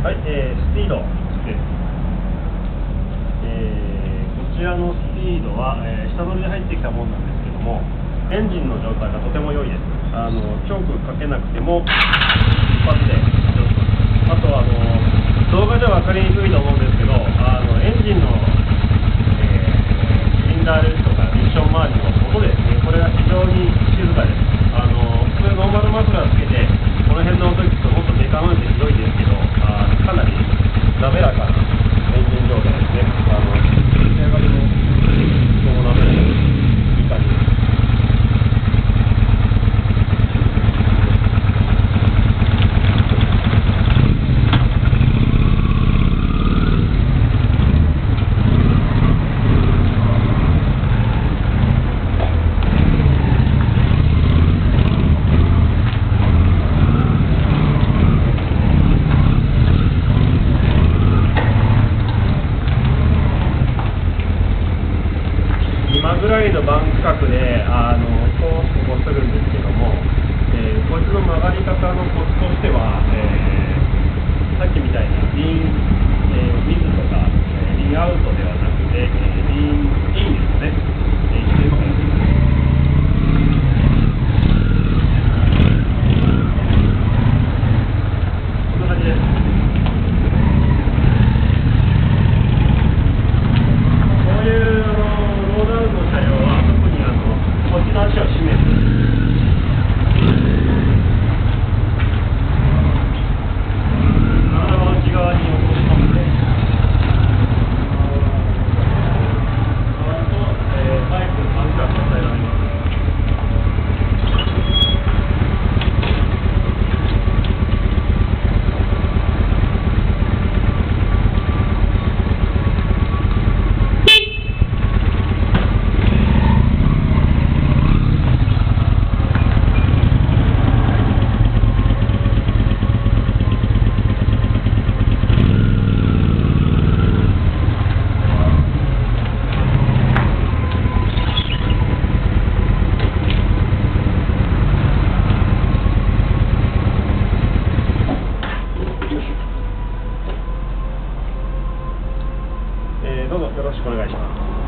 はい、えー、スピードです。えー、こちらのスピードは、えー下取りで入ってきたものなんですけども、エンジンの状態がとても良いです。あのチョークかけなくても一発で上手あとあの動画では分かりにくいと思うんですけど、あのエンジンの、えーシリンダーレスとかミッション周りの音ですね、これが非常に静かです。あの普通ノーマルマフラーつけて、この辺の音聞くともっとデカノイズひどいんですけど、あのかなり滑らかなエンジン状態ですね。あの仕上がりもとも滑らかでいい感じです。今ぐらいのバン区画であのコースここするんですけども、えーこいつの曲がり方のコツとしては、えーさっきみたいな瓶、えー、水とか、えーリンアウトではなくて、えーリンインですね。えー一緒に今からやってみますこんな感じです。こういうあのロードアウトの車両は特にあのこっちの足を締める体を内側に落とし込んで触ると、えーバイクのバンクが支えられますえーどうぞよろしくお願いします。